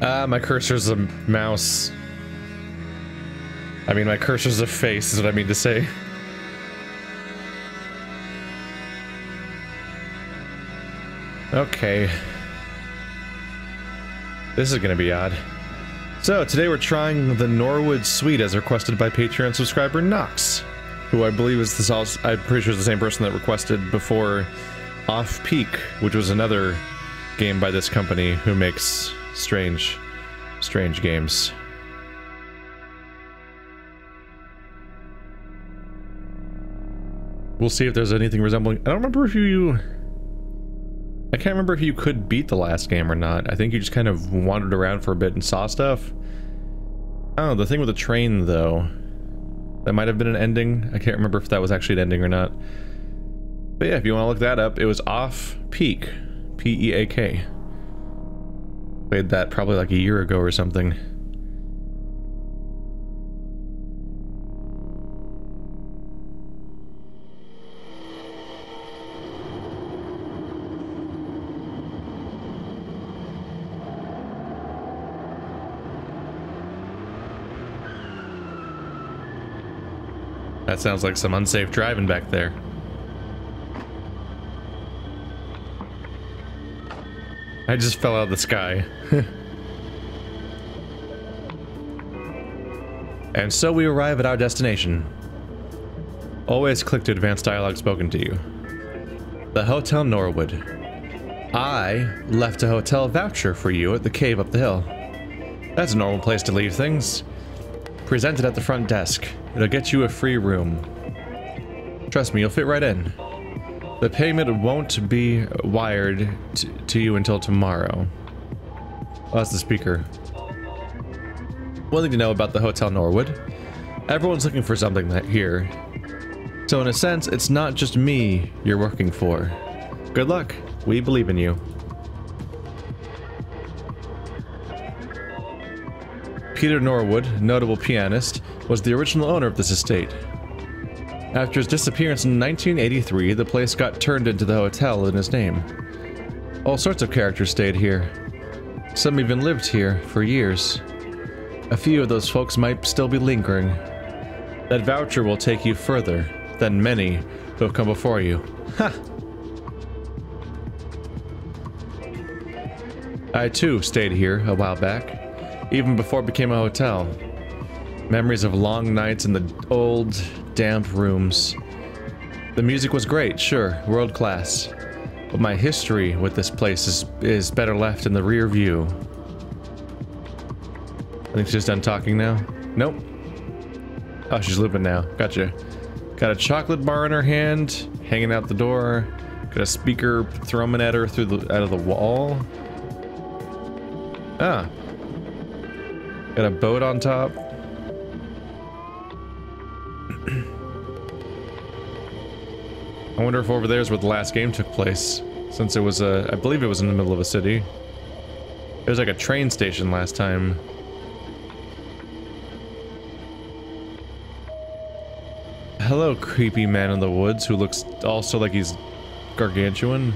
Ah, my cursor's a mouse. I mean, my cursor's a face, is what I mean to say. Okay. This is gonna be odd. So, today we're trying the Norwood Suite as requested by Patreon subscriber Nox, who I believe is also, I'm pretty sure is the same person that requested before Off Peak, which was another game by this company who makes strange, strange games. We'll see if there's anything resembling. I don't remember if you. I can't remember if you could beat the last game or not. I think you just kind of wandered around for a bit and saw stuff. Oh, the thing with the train, though. That might have been an ending. I can't remember if that was actually an ending or not. But yeah, if you want to look that up, it was Off Peak. P-E-A-K. Played that probably like a year ago or something. That sounds like some unsafe driving back there. I just fell out of the sky. and so we arrive at our destination. Always click to advance dialogue spoken to you. The Hotel Norwood. I left a hotel voucher for you at the cave up the hill. That's a normal place to leave things. Presented at the front desk. It'll get you a free room. Trust me, you'll fit right in. The payment won't be wired to you until tomorrow. Oh, that's the speaker. One thing to know about the Hotel Norwood. Everyone's looking for something here. So in a sense, it's not just me you're working for. Good luck. We believe in you. Peter Norwood, notable pianist, was the original owner of this estate. After his disappearance in 1983, the place got turned into the hotel in his name. All sorts of characters stayed here. Some even lived here for years. A few of those folks might still be lingering. That voucher will take you further than many who have come before you. Ha! I too stayed here a while back, even before it became a hotel. Memories of long nights in the old, damp rooms. The music was great, sure, world class. But my history with this place is, is better left in the rear view. I think she's just done talking now. Nope. Oh, she's looping now. Gotcha. Got a chocolate bar in her hand, hanging out the door. Got a speaker thrown at her through the out of the wall. Ah. Got a boat on top. I wonder if over there is where the last game took place, since it was a, I believe it was in the middle of a city. It was like a train station last time. Hello, creepy man in the woods who looks also like he's gargantuan.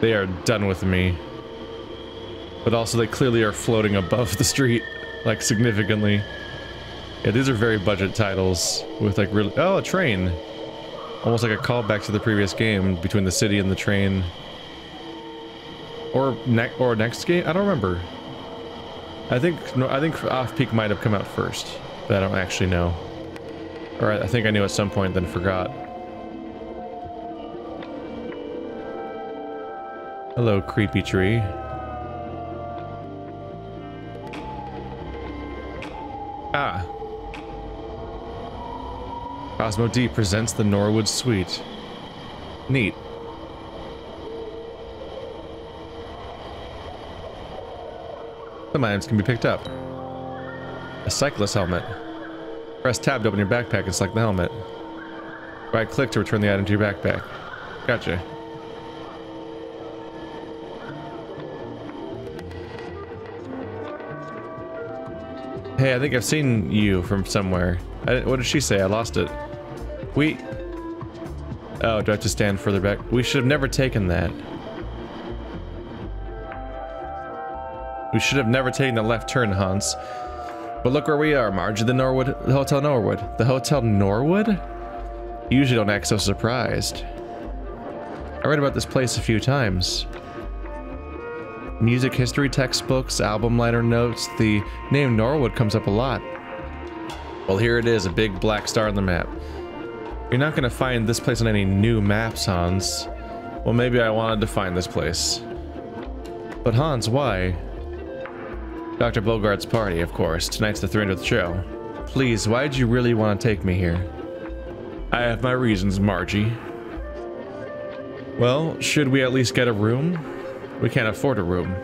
They are done with me. But also they clearly are floating above the street, like significantly. Yeah, these are very budget titles with like really- oh, a train! Almost like a callback to the previous game between the city and the train. Or ne or next game? I don't remember. I think no, I think Off Peak might have come out first, but I don't actually know. Or I think I knew at some point, then forgot. Hello, creepy tree. Cosmo D presents the Norwood Suite. Neat. Some items can be picked up. A cyclist helmet. Press tab to open your backpack and select the helmet. Right click to return the item to your backpack. Gotcha. Hey, I think I've seen you from somewhere. What did she say? I lost it. We... Oh, do I have to stand further back? We should have never taken that. We should have never taken the left turn, Hans. But look where we are, Marge. The Norwood, the Hotel Norwood. The Hotel Norwood? You usually don't act so surprised. I read about this place a few times. Music history textbooks, album liner notes, the name Norwood comes up a lot. Well, here it is, a big black star on the map. You're not gonna find this place on any new maps, Hans. Well, maybe I wanted to find this place. But Hans, why? Dr. Bogart's party, of course. Tonight's the 300th show. Please, why did you really want to take me here? I have my reasons, Margie. Well, should we at least get a room? We can't afford a room.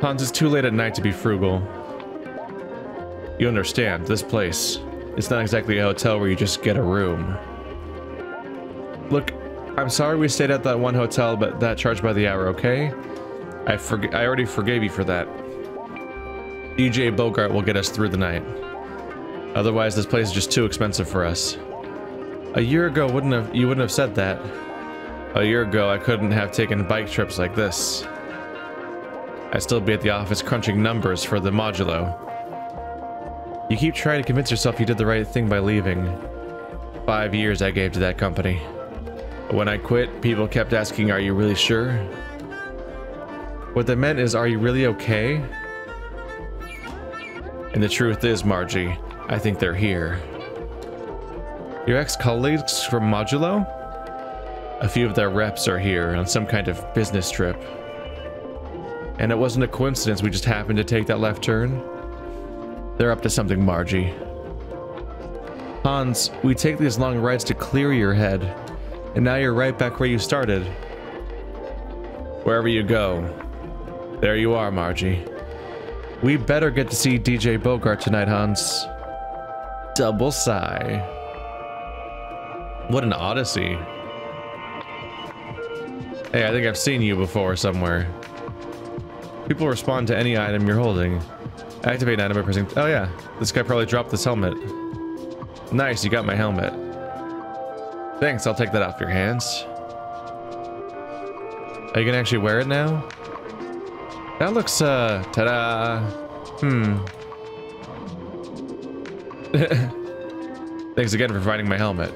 Hans, it's too late at night to be frugal. You understand, this place, it's not exactly a hotel where you just get a room. Look, I'm sorry we stayed at that one hotel, but that charged by the hour, okay? I forg I already forgave you for that. DJ Bogart will get us through the night. Otherwise, this place is just too expensive for us. A year ago, wouldn't have you wouldn't have said that. A year ago, I couldn't have taken bike trips like this. I'd still be at the office crunching numbers for the modulo. You keep trying to convince yourself you did the right thing by leaving. Five years I gave to that company. When I quit, people kept asking, are you really sure? What that meant is, are you really okay? And the truth is, Margie, I think they're here. Your ex-colleagues from Modulo? A few of their reps are here on some kind of business trip. And it wasn't a coincidence we just happened to take that left turn. They're up to something, Margie. Hans, we take these long rides to clear your head, and now you're right back where you started. Wherever you go, there you are, Margie. We better get to see DJ Bogart tonight, Hans. Double sigh. What an odyssey. Hey, I think I've seen you before somewhere. People respond to any item you're holding. Activate an item by pressing... Oh yeah, this guy probably dropped this helmet. Nice, you got my helmet. Thanks, I'll take that off your hands. Are you gonna actually wear it now? That looks, uh, ta-da. Hmm. Thanks again for finding my helmet.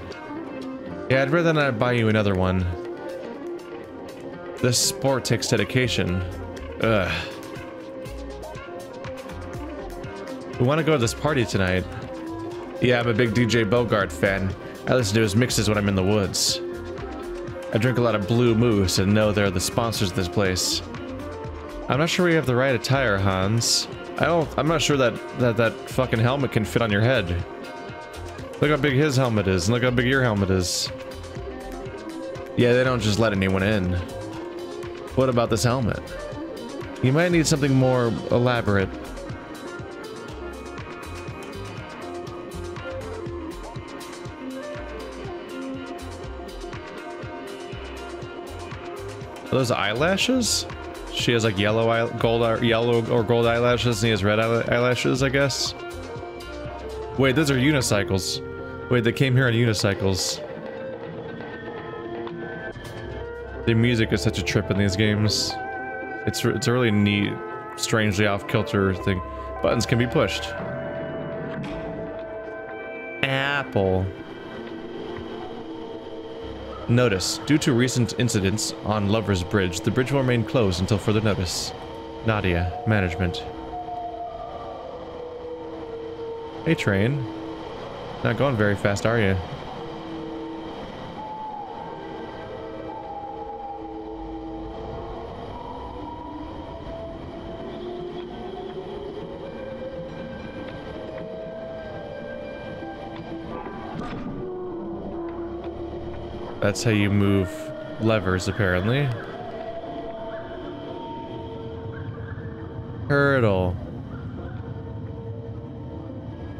Yeah, I'd rather not buy you another one. This sport takes dedication. Ugh. We want to go to this party tonight. Yeah, I'm a big DJ Bogart fan. I listen to his mixes when I'm in the woods. I drink a lot of Blue Moose and know they're the sponsors of this place. I'm not sure we have the right attire, Hans. I don't- I'm not sure that, that that fucking helmet can fit on your head. Look how big his helmet is, and look how big your helmet is. Yeah, they don't just let anyone in. What about this helmet? You might need something more elaborate. Those eyelashes? She has like yellow, eye, gold, eye, yellow or gold eyelashes, and he has red eyelashes, I guess. Wait, those are unicycles. Wait, they came here on unicycles. The music is such a trip in these games. It's it's a really neat, strangely off-kilter thing. Buttons can be pushed. Apple. Notice, due to recent incidents on Lover's Bridge, the bridge will remain closed until further notice. Nadia, management. Hey train. Not going very fast, are you? That's how you move levers, apparently. Turtle.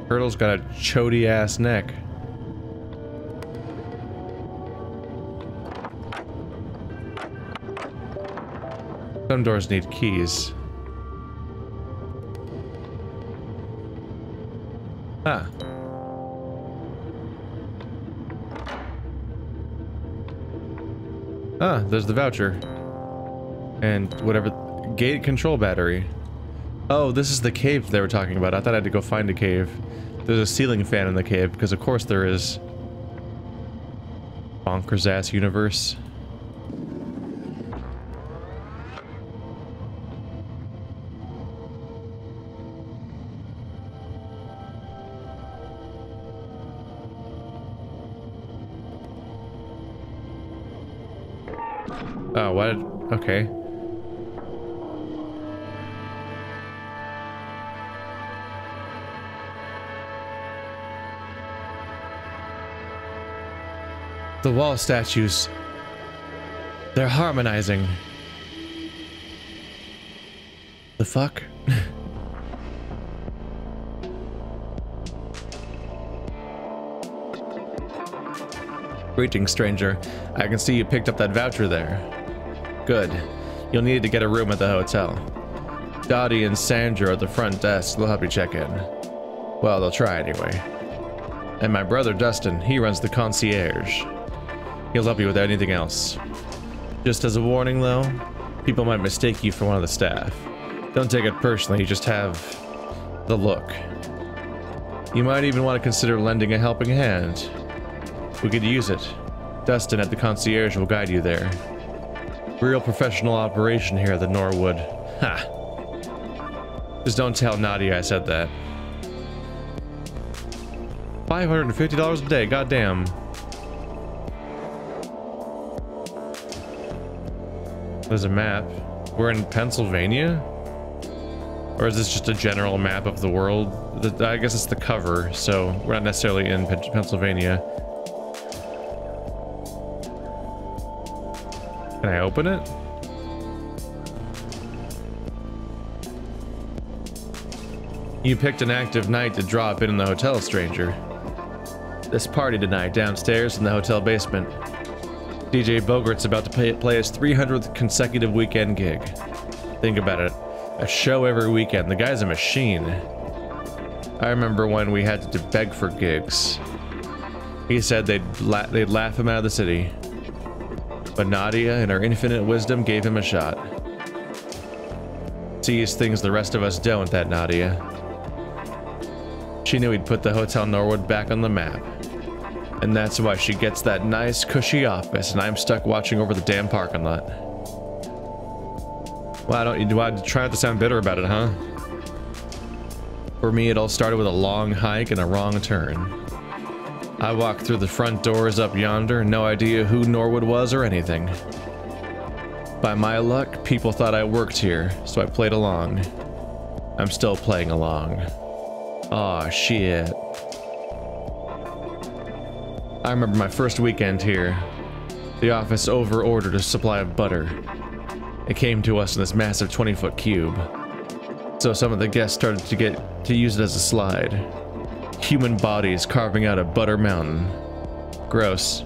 Turtle's got a chody ass neck. Some doors need keys. Ah. There's the voucher. And whatever, gate control battery. Oh, this is the cave they were talking about. I thought I had to go find a cave. There's a ceiling fan in the cave, because of course there is. Bonkers ass universe. Wall statues. They're harmonizing. The fuck? Greetings, stranger. I can see you picked up that voucher there. Good. You'll need to get a room at the hotel. Dottie and Sandra are at the front desk. They'll help you check in. Well, they'll try anyway. And my brother Dustin, he runs the concierge. He'll help you with anything else. Just as a warning though, people might mistake you for one of the staff. Don't take it personally, you just have the look. You might even want to consider lending a helping hand. We could use it. Dustin at the concierge will guide you there. Real professional operation here at the Norwood. Ha! Just don't tell Nadia I said that. $550 a day, goddamn. There's a map. We're in Pennsylvania? Or is this just a general map of the world? The, I guess it's the cover, so we're not necessarily in Pennsylvania. Can I open it? You picked an active night to drop in in the hotel, stranger. This party tonight downstairs in the hotel basement. DJ Bogart's about to play, play his 300th consecutive weekend gig. Think about it. A show every weekend. The guy's a machine. I remember when we had to beg for gigs. He said they'd, la they'd laugh him out of the city. But Nadia, in her infinite wisdom, gave him a shot. Sees things the rest of us don't, that Nadia. She knew he'd put the Hotel Norwood back on the map. And that's why she gets that nice, cushy office, and I'm stuck watching over the damn parking lot. Why don't you do I try not to sound bitter about it, huh? For me, it all started with a long hike and a wrong turn. I walked through the front doors up yonder, no idea who Norwood was or anything. By my luck, people thought I worked here, so I played along. I'm still playing along. Aw, shit. I remember my first weekend here. The office over-ordered a supply of butter. It came to us in this massive 20-foot cube. So some of the guests started to get to use it as a slide. Human bodies carving out a butter mountain. Gross.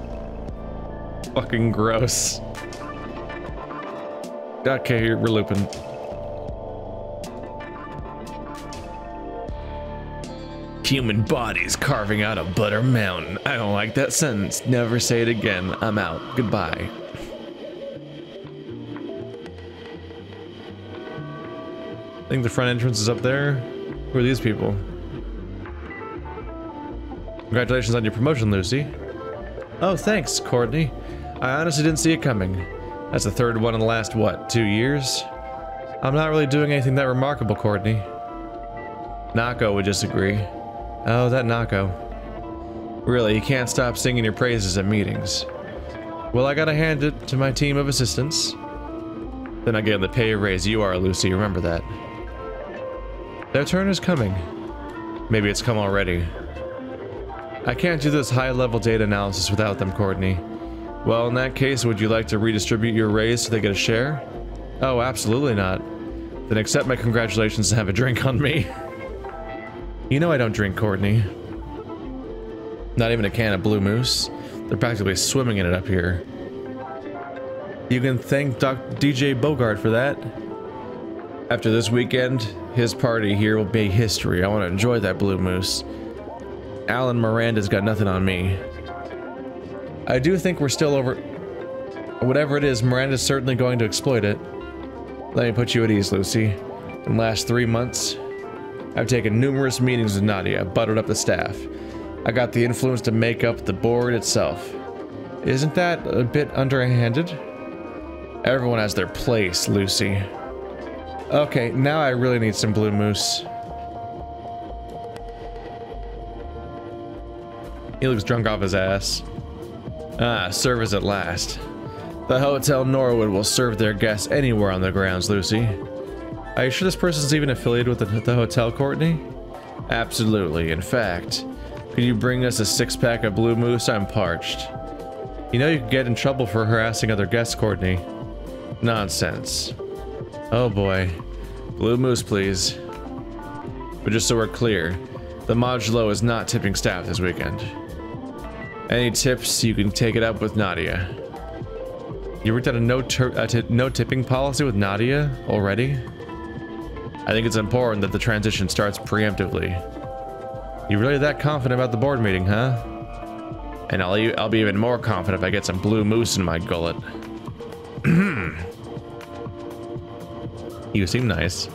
Fucking gross. Okay, we're looping. Human bodies carving out a butter mountain. I don't like that sentence. Never say it again. I'm out. Goodbye. I think the front entrance is up there. Who are these people? Congratulations on your promotion, Lucy. Oh, thanks, Courtney. I honestly didn't see it coming. That's the third one in the last, what, two years? I'm not really doing anything that remarkable, Courtney. Nako would disagree. Oh, that Nako. Really, you can't stop singing your praises at meetings. Well, I gotta hand it to my team of assistants. Then I get the pay raise you are, Lucy, remember that. Their turn is coming. Maybe it's come already. I can't do this high-level data analysis without them, Courtney. Well, in that case, would you like to redistribute your raise so they get a share? Oh, absolutely not. Then accept my congratulations and have a drink on me. you know I don't drink, Courtney. Not even a can of Blue Moose. They're practically swimming in it up here. You can thank Doc DJ Bogart for that. After this weekend, his party here will be history. I want to enjoy that Blue Moose. Alan Miranda's got nothing on me. I do think we're still over... Whatever it is, Miranda's certainly going to exploit it. Let me put you at ease, Lucy. In the last three months, I've taken numerous meetings with Nadia, buttered up the staff. I got the influence to make up the board itself. Isn't that a bit underhanded? Everyone has their place, Lucy. Okay, now I really need some blue moose. He looks drunk off his ass. Ah, service at last. The Hotel Norwood will serve their guests anywhere on the grounds, Lucy. Are you sure this person's even affiliated with the, the hotel, Courtney? Absolutely. In fact, could you bring us a six-pack of Blue Moose? I'm parched. You know you could get in trouble for harassing other guests, Courtney. Nonsense. Oh boy. Blue Moose, please. But just so we're clear, the Modulo is not tipping staff this weekend. Any tips, you can take it up with Nadia. You worked out a no, a uh, no tipping policy with Nadia already? I think it's important that the transition starts preemptively. You really that confident about the board meeting, huh? And I'll, I'll be even more confident if I get some blue moose in my gullet. you seem nice.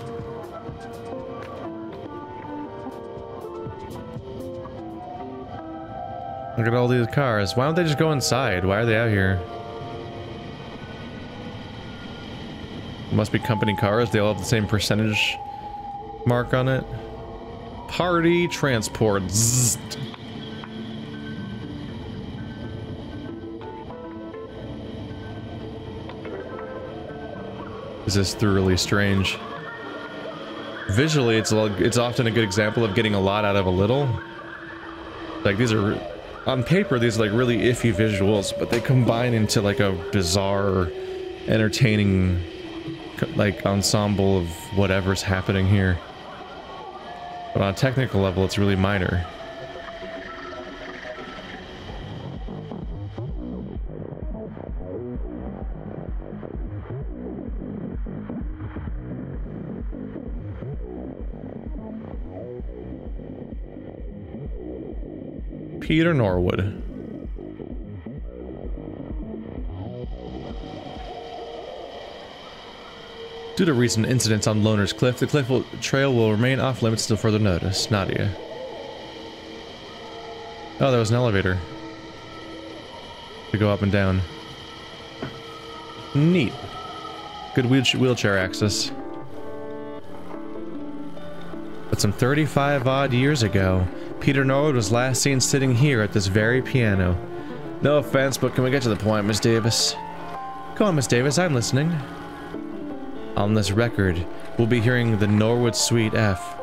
Look at all these cars. Why don't they just go inside? Why are they out here? Must be company cars. They all have the same percentage mark on it. Party transport. Zzz. This is thoroughly strange. Visually, it's it's often a good example of getting a lot out of a little. Like these are on paper, these are like really iffy visuals, but they combine into like a bizarre, entertaining, like ensemble of whatever's happening here. But on a technical level, it's really minor. Peter Norwood. Due to recent incidents on Loner's Cliff, the cliff will, trail will remain off limits until further notice. Nadia. Oh, there was an elevator. To go up and down. Neat. Good wheelchair access. But some 35 odd years ago, Peter Norwood was last seen sitting here at this very piano. No offense, but can we get to the point, Miss Davis? Go on, Miss Davis, I'm listening. On this record, we'll be hearing the Norwood Suite F.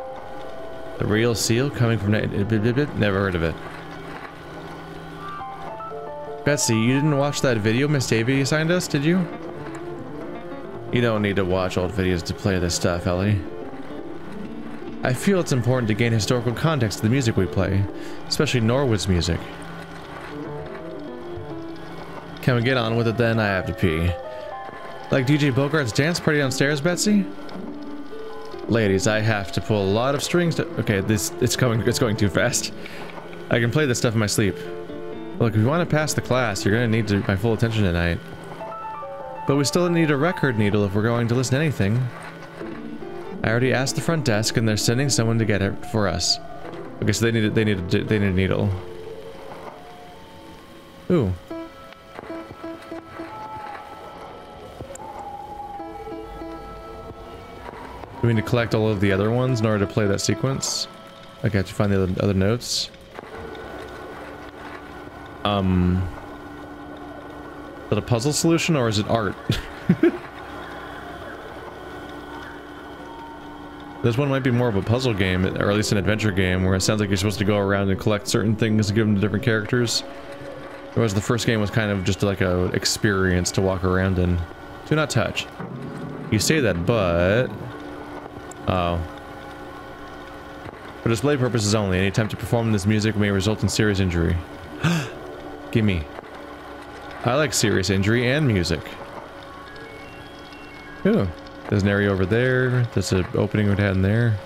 The real seal coming from... Never heard of it. Betsy, you didn't watch that video Miss Davy assigned us, did you? You don't need to watch old videos to play this stuff, Ellie. I feel it's important to gain historical context to the music we play, especially Norwood's music. Can we get on with it then? I have to pee. Like DJ Bogart's dance party downstairs, Betsy? Ladies, I have to pull a lot of strings to- Okay, this- it's going- it's going too fast. I can play this stuff in my sleep. Look, if you want to pass the class, you're gonna need to, my full attention tonight. But we still need a record needle if we're going to listen to anything. I already asked the front desk, and they're sending someone to get it for us. Okay, so they need they need they need a needle. Ooh. Do we need to collect all of the other ones in order to play that sequence? Okay, I have to find the other, other notes. Um... Is it a puzzle solution or is it art? This one might be more of a puzzle game, or at least an adventure game, where it sounds like you're supposed to go around and collect certain things and give them to different characters. Whereas the first game was kind of just like a experience to walk around in. Do not touch. You say that, but... Oh. For display purposes only, any attempt to perform this music may result in serious injury. Gimme. I like serious injury and music. Ooh. There's an area over there. There's an opening in there.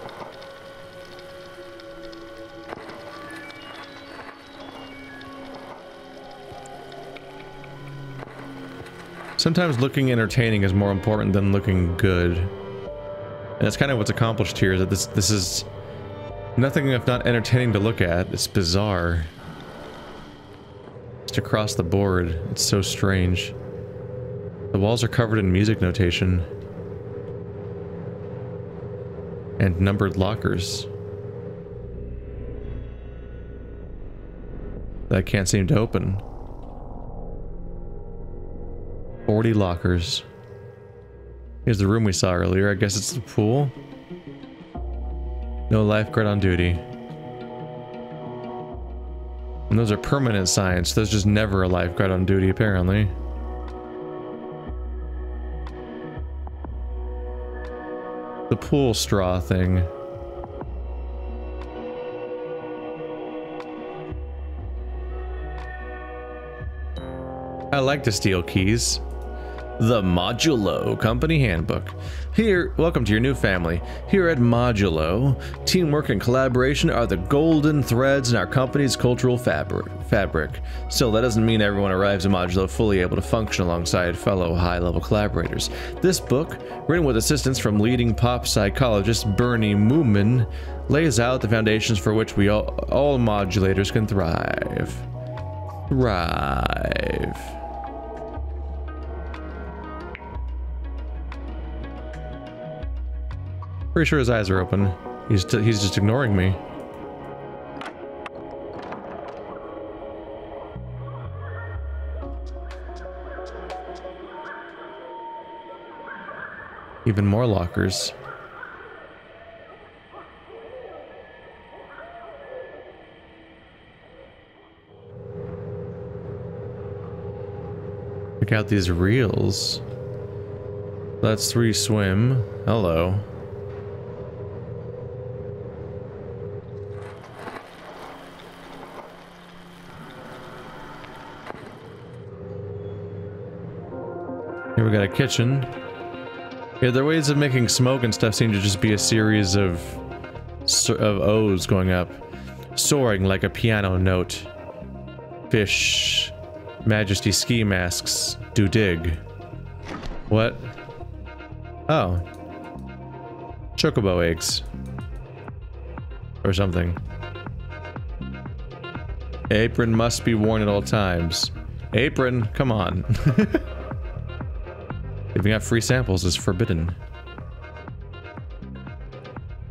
Sometimes looking entertaining is more important than looking good. And that's kind of what's accomplished here, is that this, this is nothing if not entertaining to look at. It's bizarre. Just across the board. It's so strange. The walls are covered in music notation. And numbered lockers. That can't seem to open. 40 lockers. Here's the room we saw earlier. I guess it's the pool. No lifeguard on duty. And those are permanent signs. There's just never a lifeguard on duty, apparently. The pool straw thing. I like to steal keys. The Modulo Company Handbook. Here, welcome to your new family. Here at Modulo, teamwork and collaboration are the golden threads in our company's cultural fabric. fabric. Still, that doesn't mean everyone arrives at Modulo fully able to function alongside fellow high-level collaborators. This book, written with assistance from leading pop psychologist Bernie Moomin, lays out the foundations for which we all, all modulators can thrive. Thrive. Pretty sure his eyes are open. He's, he's just ignoring me. Even more lockers. Check out these reels. Let's three swim. Hello. We got a kitchen. Yeah, their ways of making smoke and stuff seem to just be a series of of O's going up, soaring like a piano note. Fish, Majesty ski masks, do dig. What? Oh. Chocobo eggs. Or something. Apron must be worn at all times. Apron, come on. Giving out free samples is forbidden.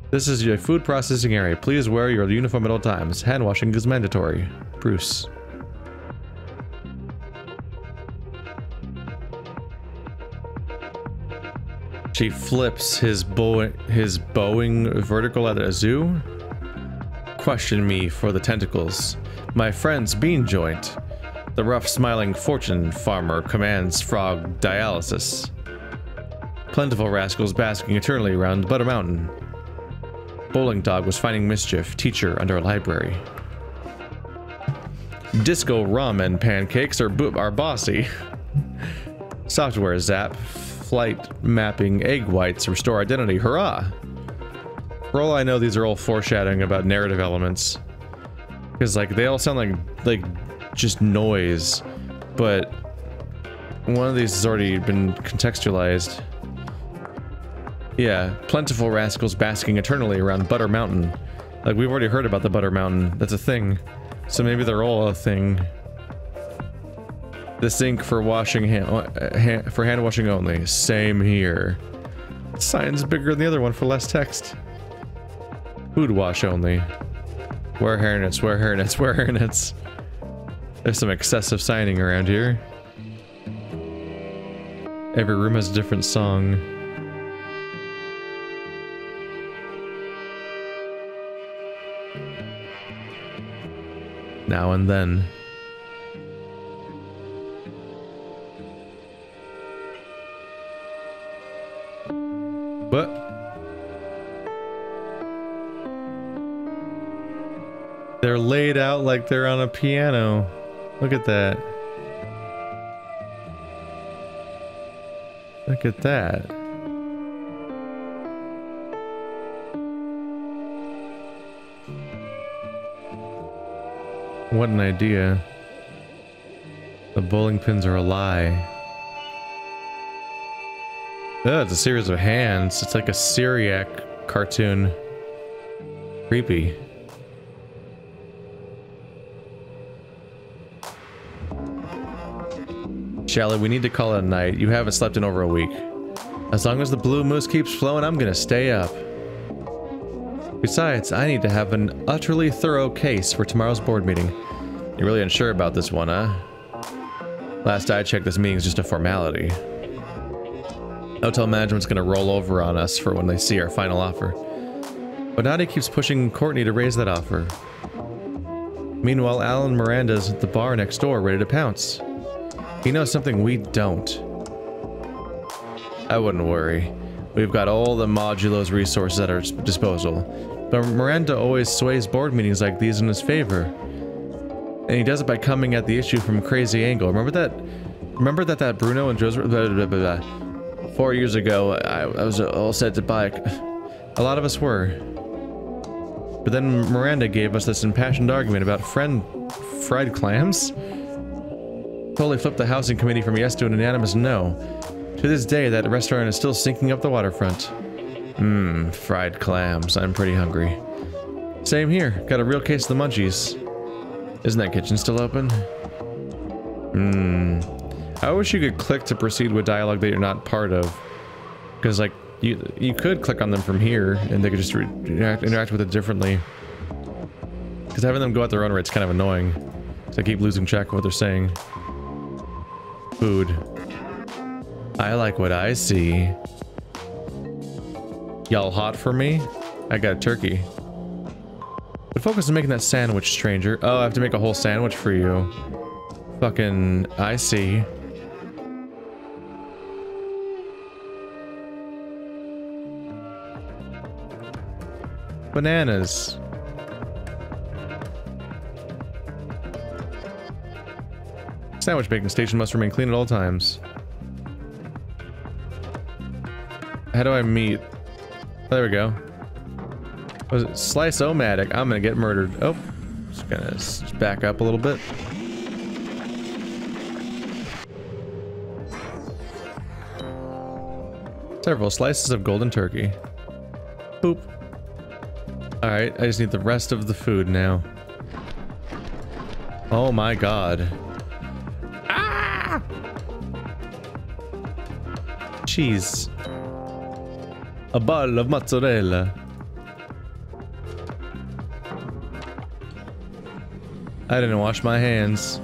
This is your food processing area. Please wear your uniform at all times. Hand washing is mandatory. Bruce. She flips his bow his bowing vertical at a zoo. Question me for the tentacles. My friend's bean joint. The rough smiling fortune farmer commands frog dialysis plentiful rascals basking eternally around Butter Mountain. Bowling Dog was finding mischief, teacher under a library. Disco ramen pancakes are, are bossy. Software zap, flight mapping, egg whites, restore identity, hurrah! For all I know, these are all foreshadowing about narrative elements. Because, like, they all sound like, like, just noise. But, one of these has already been contextualized. Yeah, plentiful rascals basking eternally around Butter Mountain. Like, we've already heard about the Butter Mountain. That's a thing. So maybe they're all a thing. The sink for washing hand, uh, hand for hand washing only. Same here. Sign's bigger than the other one for less text. Food wash only. Wear hairnets, wear hairnets, wear hairnets. There's some excessive signing around here. Every room has a different song. Now and then. But they're laid out like they're on a piano. Look at that. Look at that. What an idea. The bowling pins are a lie. Oh, it's a series of hands. It's like a Syriac cartoon. Creepy. Shelly, we need to call it a night. You haven't slept in over a week. As long as the blue moose keeps flowing, I'm gonna stay up. Besides, I need to have an utterly thorough case for tomorrow's board meeting. You're really unsure about this one, huh? Last I checked, this meeting's just a formality. Hotel management's gonna roll over on us for when they see our final offer. But Nadia keeps pushing Courtney to raise that offer. Meanwhile, Alan Miranda's at the bar next door, ready to pounce. He knows something we don't. I wouldn't worry. We've got all the Modulo's resources at our disposal. But Miranda always sways board meetings like these in his favor. And he does it by coming at the issue from a crazy angle. Remember that? Remember that that Bruno and Joseph... Blah, blah, blah, Four years ago, I, I was all set to buy... A lot of us were. But then Miranda gave us this impassioned argument about friend... fried clams? Totally flipped the housing committee from yes to an unanimous no. To this day, that restaurant is still sinking up the waterfront. Mmm, fried clams. I'm pretty hungry. Same here. Got a real case of the munchies. Isn't that kitchen still open? Mmm. I wish you could click to proceed with dialogue that you're not part of. Because, like, you you could click on them from here, and they could just interact, interact with it differently. Because having them go at their own rate's kind of annoying. Because I keep losing track of what they're saying. Food. I like what I see. Y'all hot for me? I got a turkey. But focus on making that sandwich, stranger. Oh, I have to make a whole sandwich for you. Fucking, I see. Bananas. Sandwich making station must remain clean at all times. How do I meet? There we go. Was it Slice-O-Matic? I'm gonna get murdered. Oh, just gonna back up a little bit. Several slices of golden turkey. Boop. Alright, I just need the rest of the food now. Oh my god. Ah! cheese. A bottle of mozzarella. I didn't wash my hands.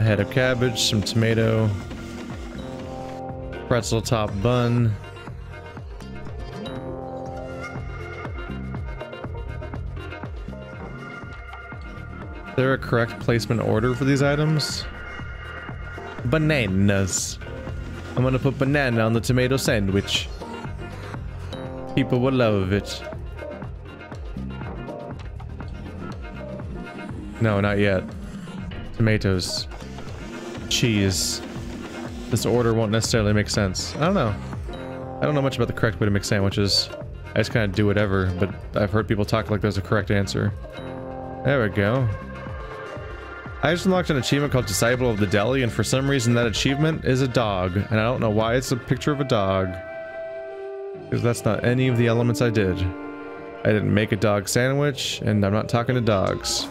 A head of cabbage, some tomato, pretzel top bun. Is there a correct placement order for these items? Bananas. I'm gonna put banana on the tomato sandwich. People will love it. No, not yet. Tomatoes. Cheese. This order won't necessarily make sense. I don't know. I don't know much about the correct way to make sandwiches. I just kind of do whatever, but I've heard people talk like there's a correct answer. There we go. I just unlocked an achievement called Disciple of the Deli, and for some reason that achievement is a dog, and I don't know why it's a picture of a dog. Because that's not any of the elements I did. I didn't make a dog sandwich, and I'm not talking to dogs.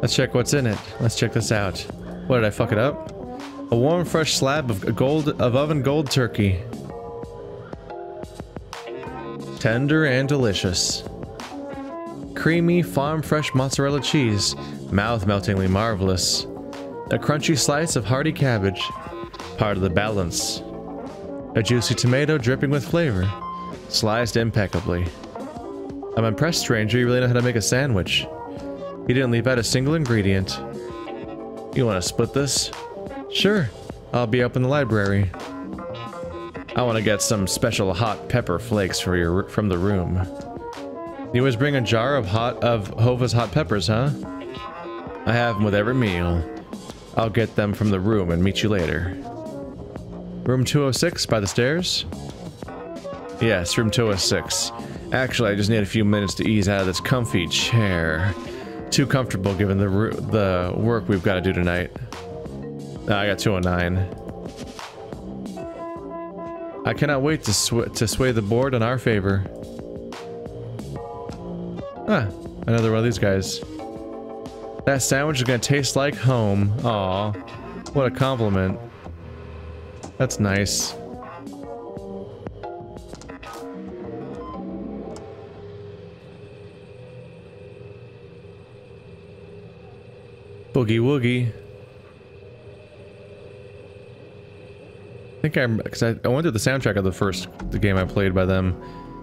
Let's check what's in it. Let's check this out. What, did I fuck it up? A warm, fresh slab of gold of oven gold turkey. Tender and delicious. Creamy, farm-fresh mozzarella cheese, mouth-meltingly marvelous. A crunchy slice of hearty cabbage, part of the balance. A juicy tomato dripping with flavor, sliced impeccably. I'm impressed, stranger, you really know how to make a sandwich. You didn't leave out a single ingredient. You want to split this? Sure, I'll be up in the library. I want to get some special hot pepper flakes for your from the room. You always bring a jar of hot of Hova's hot peppers, huh? I have them with every meal. I'll get them from the room and meet you later. Room 206 by the stairs? Yes, room 206. Actually, I just need a few minutes to ease out of this comfy chair. too comfortable given the the work we've got to do tonight. Ah, I got 209. I cannot wait to sw to sway the board in our favor. Ah, another one of these guys. That sandwich is gonna taste like home. Aw, what a compliment. That's nice. Boogie Woogie. I think I'm because I, I went through the soundtrack of the first the game I played by them,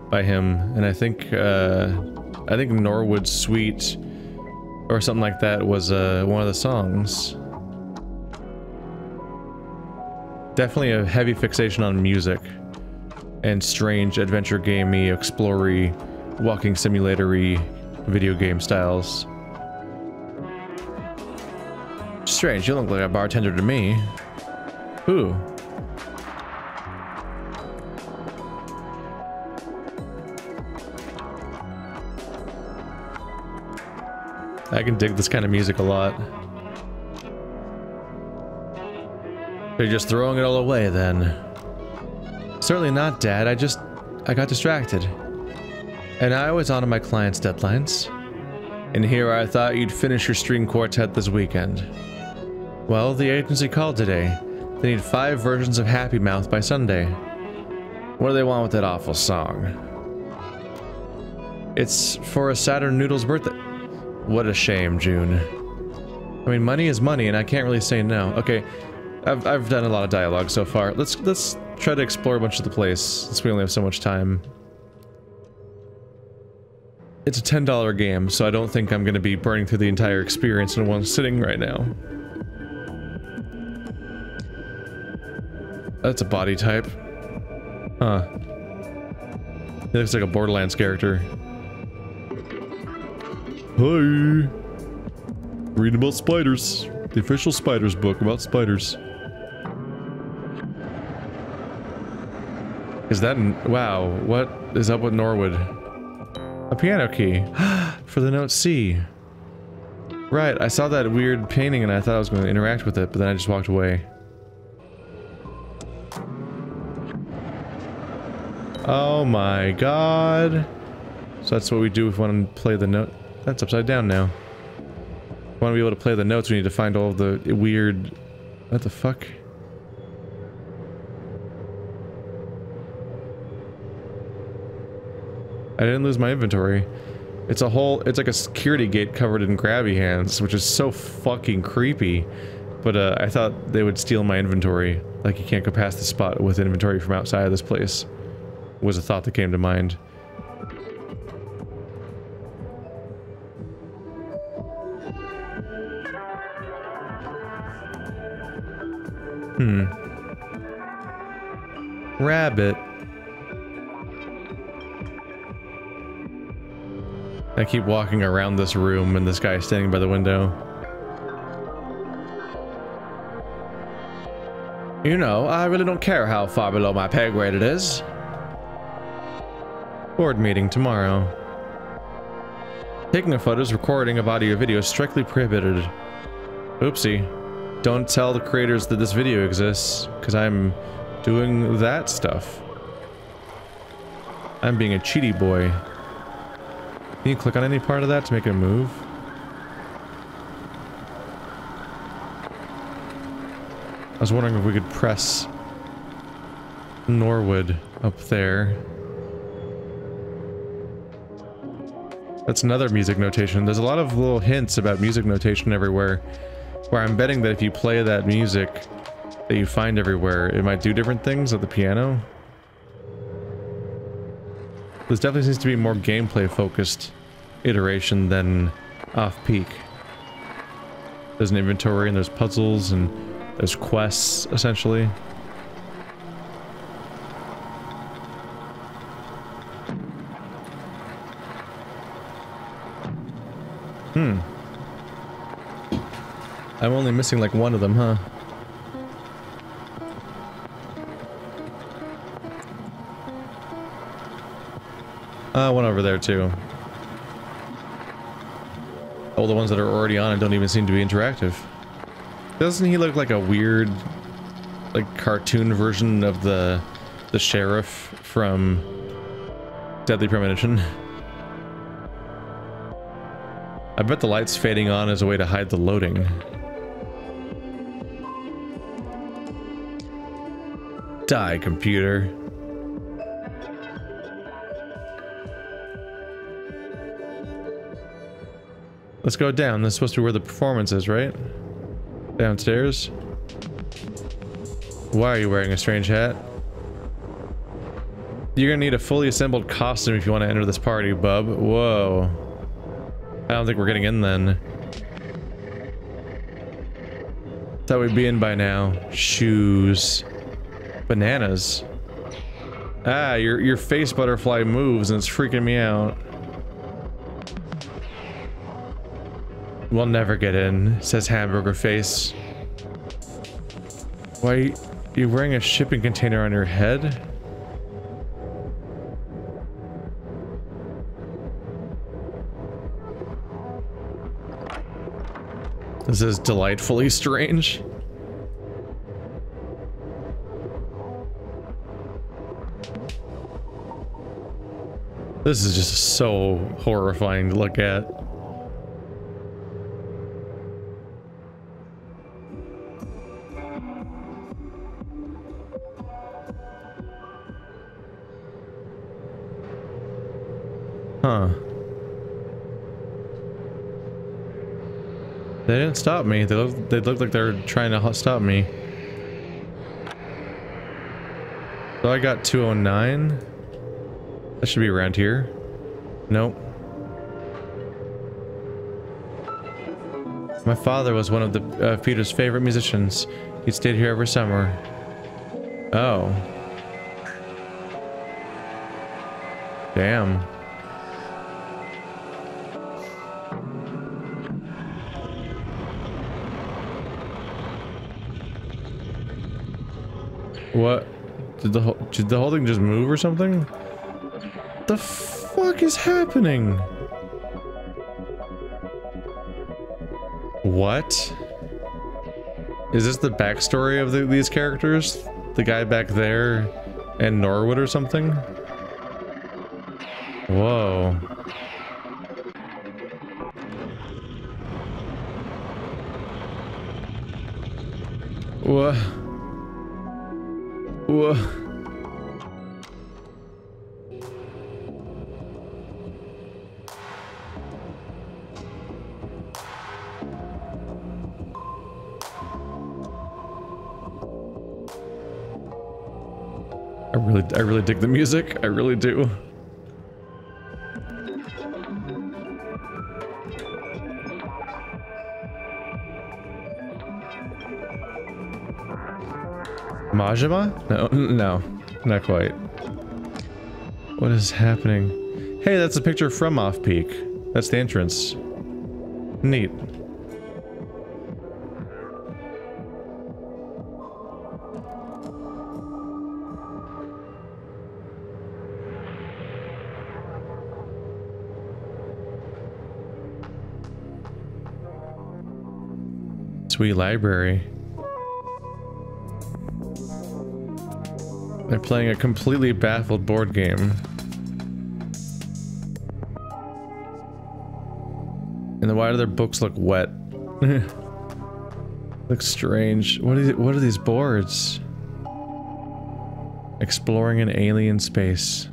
by him, and I think uh, I think Norwood Suite or something like that was uh, one of the songs. Definitely a heavy fixation on music and strange adventure gamey, explory, walking simulatory video game styles. Strange, you look like a bartender to me. Ooh. I can dig this kind of music a lot. You're just throwing it all away then. Certainly not, Dad. I just... I got distracted. And I was on my client's deadlines. And here I thought you'd finish your string quartet this weekend. Well, the agency called today. They need five versions of Happy Mouth by Sunday. What do they want with that awful song? It's for a Saturn Noodle's birthday. What a shame, June. I mean, money is money, and I can't really say no. Okay, I've, I've done a lot of dialogue so far. Let's let's try to explore a bunch of the place, since we only have so much time. It's a $10 game, so I don't think I'm going to be burning through the entire experience in one sitting right now. That's a body type. Huh. He looks like a Borderlands character. Hi! Reading about spiders. The official spiders book about spiders. Is that... Wow, what is up with Norwood? A piano key. For the note C. Right, I saw that weird painting and I thought I was going to interact with it, but then I just walked away. Oh my god. So that's what we do if we want to play the note. That's upside down now. Want to be able to play the notes, we need to find all the weird... What the fuck? I didn't lose my inventory. It's a whole, it's like a security gate covered in grabby hands, which is so fucking creepy. But uh, I thought they would steal my inventory. Like you can't go past the spot with inventory from outside of this place was a thought that came to mind. Hmm. Rabbit. I keep walking around this room and this guy is standing by the window. You know, I really don't care how far below my pay grade it is. Board meeting tomorrow. Taking of photos, recording of audio video is strictly prohibited. Oopsie. Don't tell the creators that this video exists, because I'm doing that stuff. I'm being a cheaty boy. Can you click on any part of that to make it move? I was wondering if we could press Norwood up there. That's another music notation. There's a lot of little hints about music notation everywhere, where I'm betting that if you play that music that you find everywhere, it might do different things at the piano. This definitely seems to be more gameplay focused iteration than off-peak. There's an inventory and there's puzzles and there's quests, essentially. Hmm. I'm only missing like one of them, huh? Uh, one over there too. all the ones that are already on it don't even seem to be interactive. Doesn't he look like a weird, like cartoon version of the the sheriff from Deadly Premonition? I bet the light's fading on as a way to hide the loading. Die, computer. Let's go down. This is supposed to be where the performance is, right? Downstairs. Why are you wearing a strange hat? You're gonna need a fully assembled costume if you want to enter this party, bub. Whoa. I don't think we're getting in then. Thought we'd be in by now. Shoes. Bananas. Ah, your your face butterfly moves and it's freaking me out. We'll never get in, says Hamburger Face. Why you wearing a shipping container on your head? This is delightfully strange. This is just so horrifying to look at. Huh. They didn't stop me. They look, they look like they're trying to stop me. So I got 209. That should be around here. Nope. My father was one of the uh, Peter's favorite musicians. He stayed here every summer. Oh. Damn. What? Did the did the whole thing just move or something? The fuck is happening? What? Is this the backstory of the, these characters? The guy back there and Norwood or something? Whoa. What? The music. I really do. Majima? No, no, not quite. What is happening? Hey, that's a picture from Off Peak. That's the entrance. Neat. Sweet library. They're playing a completely baffled board game. And then why do their books look wet? Looks strange. What are, what are these boards? Exploring an alien space.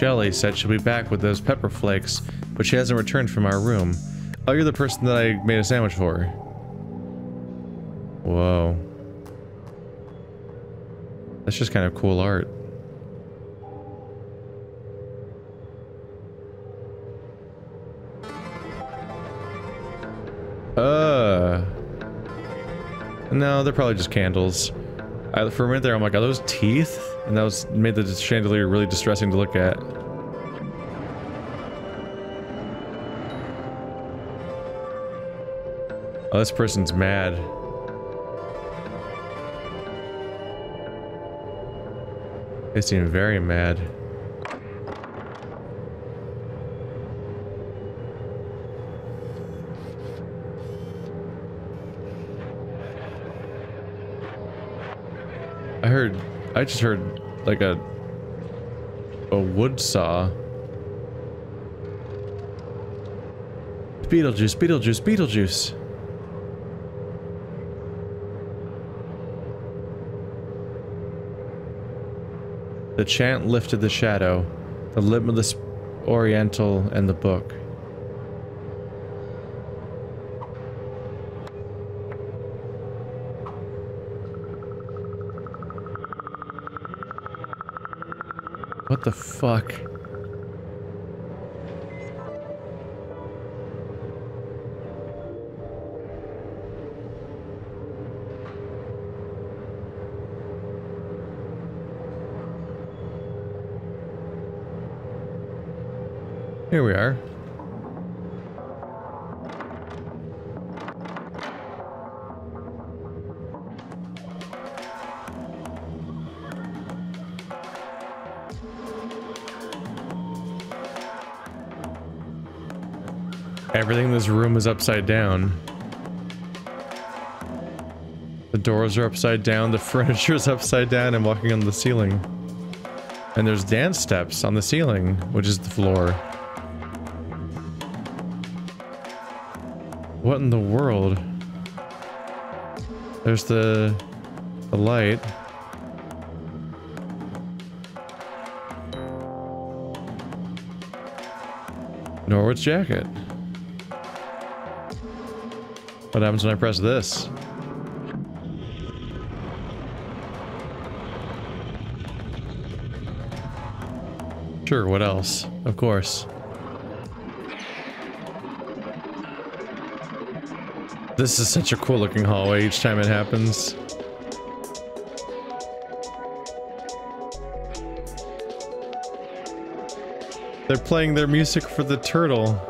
Shelly said she'll be back with those pepper flakes, but she hasn't returned from our room. Oh, you're the person that I made a sandwich for. Whoa. That's just kind of cool art. Uh. No, they're probably just candles. I, for a minute there, I'm like, are those teeth? And that was made the chandelier really distressing to look at. Oh, this person's mad. They seem very mad. I heard, I just heard like a, a wood saw. Beetlejuice, Beetlejuice, Beetlejuice. The chant lifted the shadow, the limitless oriental and the book. What the fuck? Here we are. Everything in this room is upside down. The doors are upside down, the furniture is upside down, I'm walking on the ceiling. And there's dance steps on the ceiling, which is the floor. What in the world? There's the, the light. Norwood's jacket. What happens when I press this? Sure, what else? Of course. This is such a cool looking hallway each time it happens. They're playing their music for the turtle.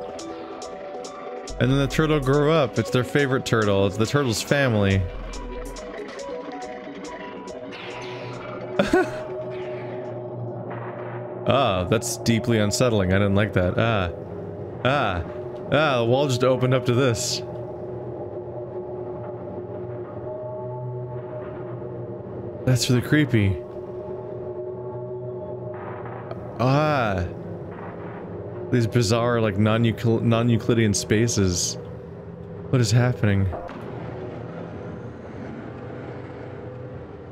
And then the turtle grew up. It's their favorite turtle. It's the turtle's family. ah, that's deeply unsettling. I didn't like that. Ah. Ah. Ah, the wall just opened up to this. That's really creepy. These bizarre, like, non-Euclidean spaces. What is happening?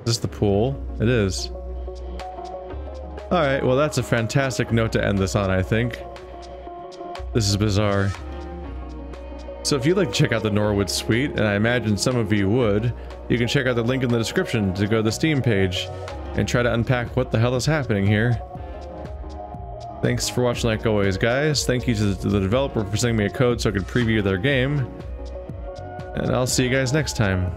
Is this the pool? It is. Alright, well that's a fantastic note to end this on, I think. This is bizarre. So if you'd like to check out the Norwood Suite, and I imagine some of you would, you can check out the link in the description to go to the Steam page and try to unpack what the hell is happening here. Thanks for watching like always, guys. Thank you to the, developer for sending me a code so I could preview their game. And I'll see you guys next time.